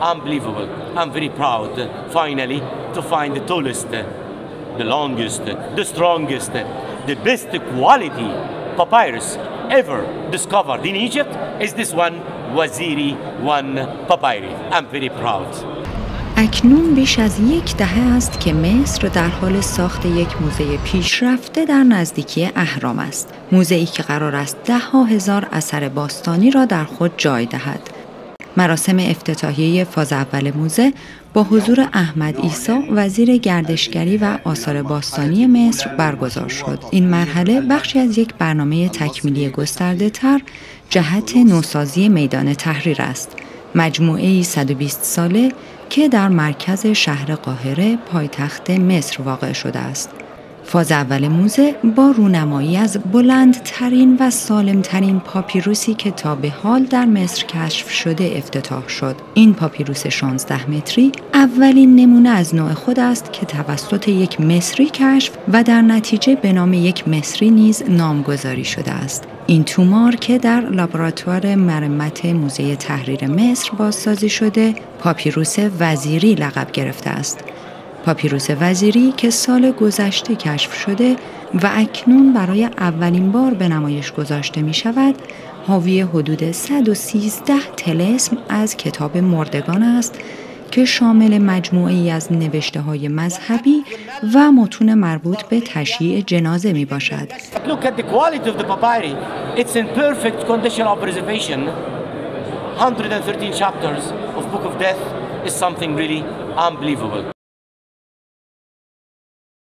Unbelievable. I'm very proud, finally, to find the tallest, the longest, the strongest, the best quality papyrus ever discovered in Egypt is this one, Waziri One Papyri. I'm very proud. اکنون بیش از یک دهه است که مصر در حال ساخت یک موزه پیشرفته در نزدیکی اهرام است. موزه‌ای که قرار است ده ها هزار اثر باستانی را در خود جای دهد. مراسم افتتاحیه فاز اول موزه با حضور احمد ایسا وزیر گردشگری و آثار باستانی مصر برگزار شد. این مرحله بخشی از یک برنامه تکمیلی گسترده تر جهت نوسازی میدان تحریر است. مجموعه 120 ساله که در مرکز شهر قاهره پایتخت مصر واقع شده است. فاز اول موزه با رونمایی از بلندترین و سالمترین پاپیروسی که تا به حال در مصر کشف شده افتتاح شد. این پاپیروس 16 متری اولین نمونه از نوع خود است که توسط یک مصری کشف و در نتیجه به نام یک مصری نیز نامگذاری شده است. این تومار که در لابراتوار مرمت موزه تحریر مصر بازسازی شده پاپیروس وزیری لقب گرفته است. پاپیروس وزیری که سال گذشته کشف شده و اکنون برای اولین بار به نمایش گذاشته می شود حاوی حدود 113 تلسم از کتاب مردگان است که شامل مجموعه ای از نوشته های مذهبی و متون مربوط به تشییع جنازه می باشد. Look at the quality of the papyri. It's in perfect condition of preservation. 113 chapters of Book of Death is something really unbelievable.